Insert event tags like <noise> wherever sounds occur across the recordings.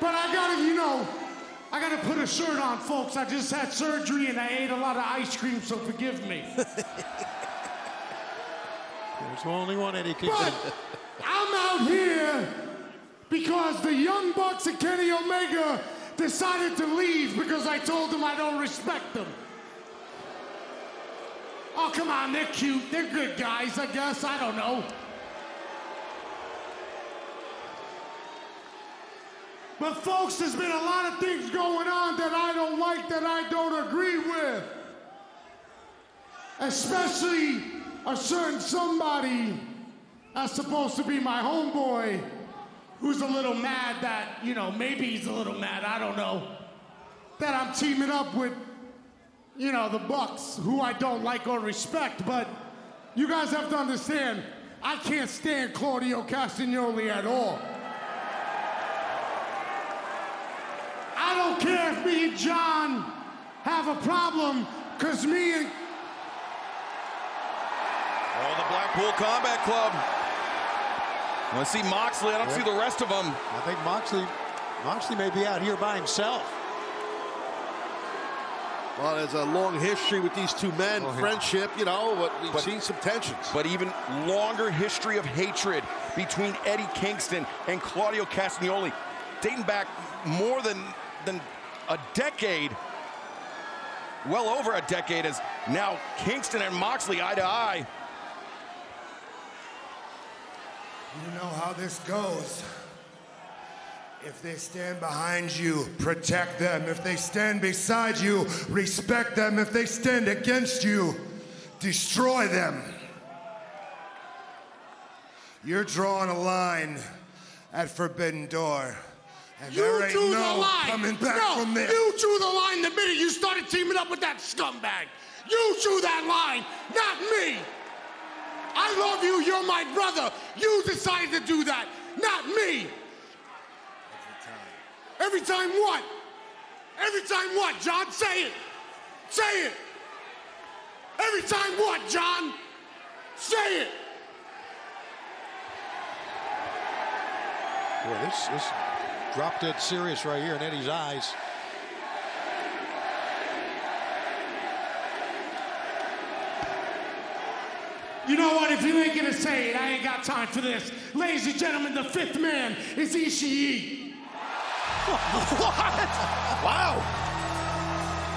gotta you know, I gotta put a shirt on, folks. I just had surgery and I ate a lot of ice cream, so forgive me. <laughs> There's only one Eddie Kingston. But I'm out here because the Young Bucks and Kenny Omega decided to leave because I told them I don't respect them. Oh, come on, they're cute. They're good guys, I guess. I don't know. But, folks, there's been a lot of things going on that I don't like, that I don't agree with. Especially a certain somebody that's supposed to be my homeboy who's a little mad that, you know, maybe he's a little mad, I don't know, that I'm teaming up with, you know, the Bucks, who I don't like or respect. But you guys have to understand, I can't stand Claudio Castagnoli at all. I don't care if me and Jon have a problem, because me and Oh, the Blackpool Combat Club. I see Moxley. I don't see the rest of them. I think Moxley, Moxley may be out here by himself. Well, there's a long history with these two men, Oh, yeah. friendship, you know, but we've But- seen some tensions. But even longer history of hatred between Eddie Kingston and Claudio Castagnoli, dating back more than than a decade, well over a decade, as now Kingston and Moxley eye to eye. You know how this goes. If they stand behind you, protect them. If they stand beside you, respect them. If they stand against you, destroy them. You're drawing a line at Forbidden Door. And You drew no the line. coming back no, from there. You drew the line the minute you started teaming up with that scumbag. You drew that line, not me. I love you. You're my brother. You decided to do that, not me. Every time. Every time what? Every time what, Jon? Say it. Say it. Every time what, Jon? Say it. Boy, this this drop dead serious right here in Eddie's eyes. You know what? If you ain't gonna say it, I ain't got time for this. Ladies and gentlemen, the fifth man is Ishii. <laughs> what? Wow.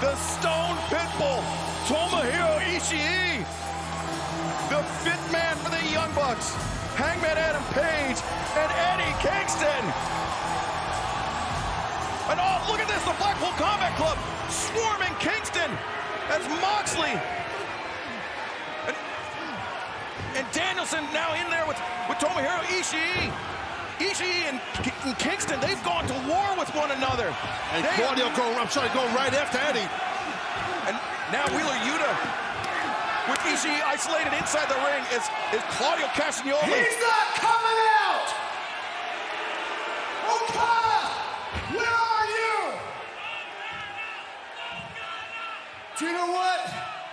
The Stone Pitbull, Tomohiro Ishii. The fifth man for the Young Bucks, Hangman Adam Page and Eddie Kingston. And oh, look at this, the Blackpool Combat Club swarming Kingston as Moxley. And, and Danielson now in there with, with Tomohiro Ishii. Ishii and, and Kingston, they've gone to war with one another. And They- Claudio going, I'm sorry, going right after Eddie. And now Wheeler Yuta with Ishii isolated inside the ring is, is Claudio Castagnoli. He's not coming out! Okada! Where are you? Do you know what?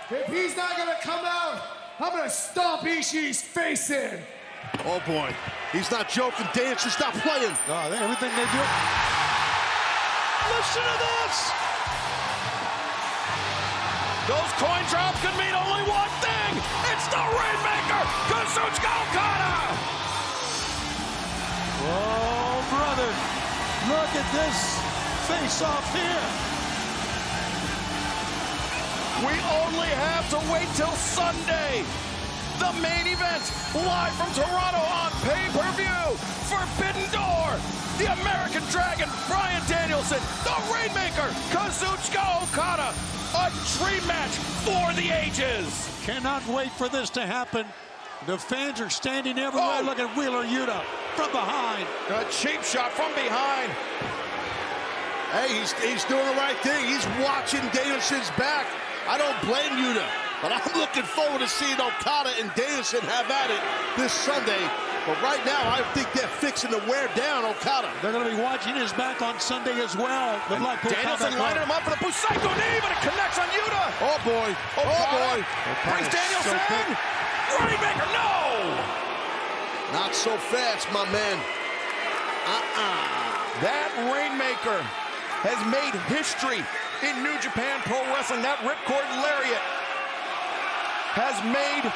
If he's not gonna come out, I'm gonna stomp Ishii's face in. Oh boy, he's not joking. Dance, stop playing. No, they- everything they do. Listen to this! Those coin drops could mean only one thing! It's the Rainmaker, Kazuchika Okada! Oh, brother. Look at this face off here. We only have to wait till Sunday. The main event, live from Toronto on pay-per-view. Forbidden Door, the American Dragon, Bryan Danielson, the Rainmaker, Kazuchika Okada. A dream match for the ages. Cannot wait for this to happen. The fans are standing everywhere. Oh. Look at Wheeler Yuta from behind. A cheap shot from behind. Hey, he's, he's doing the right thing. He's watching Danielson's back. I don't blame Yuta, but I'm looking forward to seeing Okada and Danielson have at it this Sunday. But right now, I think they're fixing to wear down Okada. They're going to be watching his back on Sunday as well. The Blackpool Danielson Combat lining him up for the Busaiku knee, but it connects on Yuta. Oh boy, oh boy. Brings Okada's so Danielson. big. Rainmaker, no! Not so fast, my man. Uh-uh. That Rainmaker has made history in New Japan Pro Wrestling. That ripcord lariat has made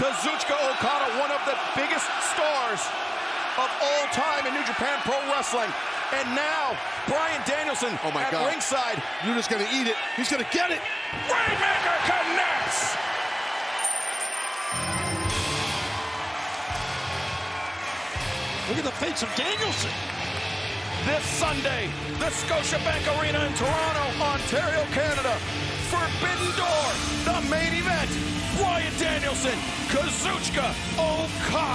Kazuchika Okada one of the biggest stars of all time in New Japan Pro Wrestling. And now, Bryan Danielson Oh my at God. ringside. Yuta's gonna eat it. He's gonna get it. Rainmaker connects! Look at the face of Danielson. This Sunday, the Scotiabank Arena in Toronto, Ontario, Canada. Forbidden Door, the main event. Bryan Danielson, Kazuchika Okada.